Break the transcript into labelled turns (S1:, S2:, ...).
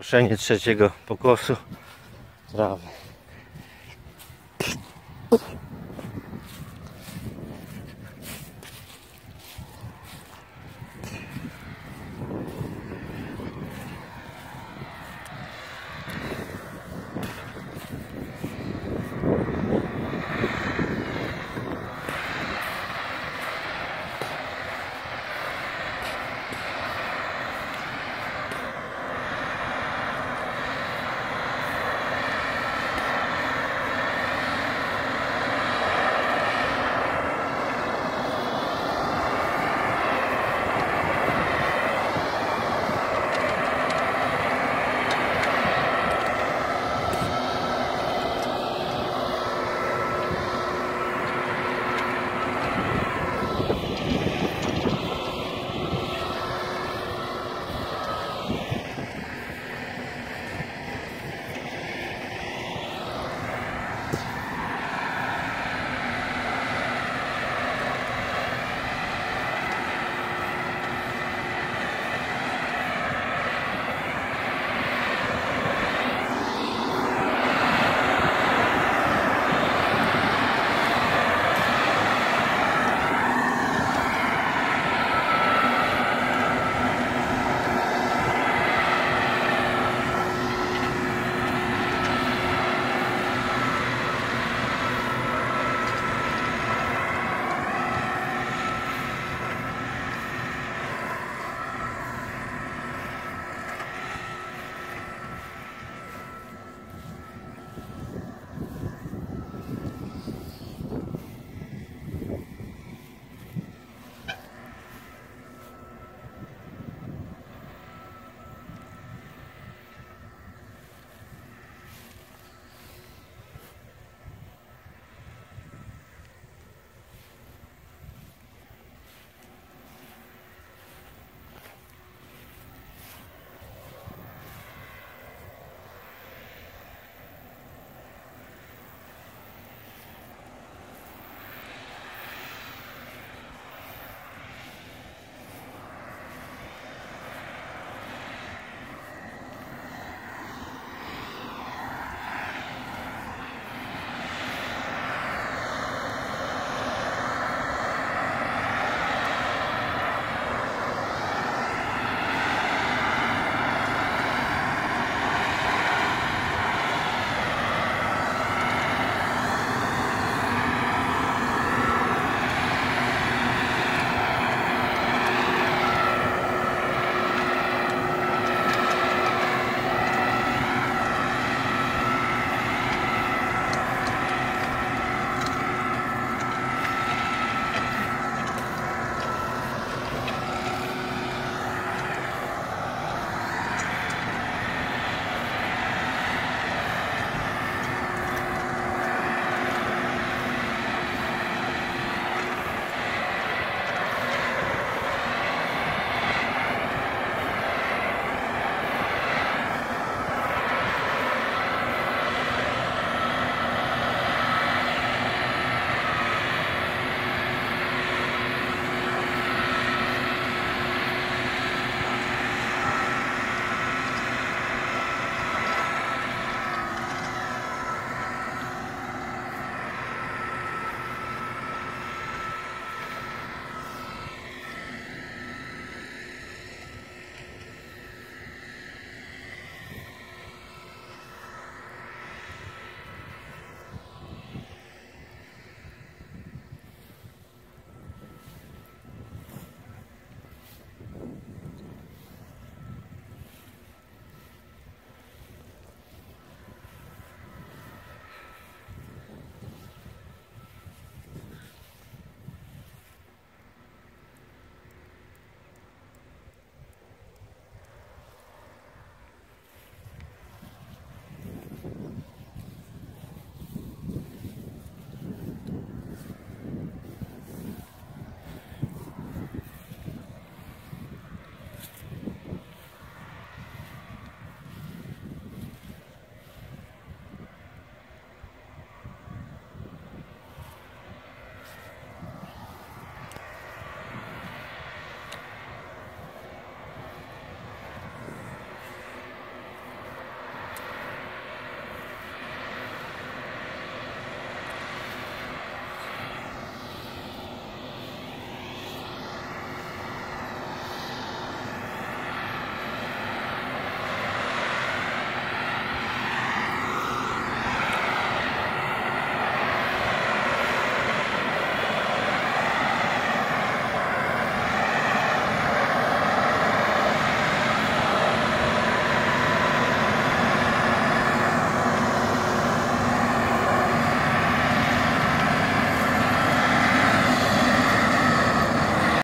S1: koszenie trzeciego pokosu trawy.